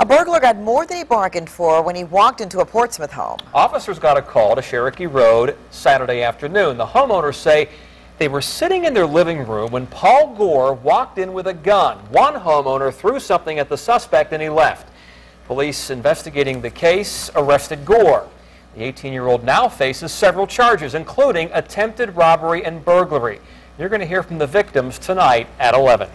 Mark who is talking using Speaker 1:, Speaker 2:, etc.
Speaker 1: A burglar got more than he bargained for when he walked into a Portsmouth home.
Speaker 2: Officers got a call to Cherokee Road Saturday afternoon. The homeowners say they were sitting in their living room when Paul Gore walked in with a gun. One homeowner threw something at the suspect and he left. Police investigating the case arrested Gore. The 18-year-old now faces several charges, including attempted robbery and burglary. You're going to hear from the victims tonight at 11.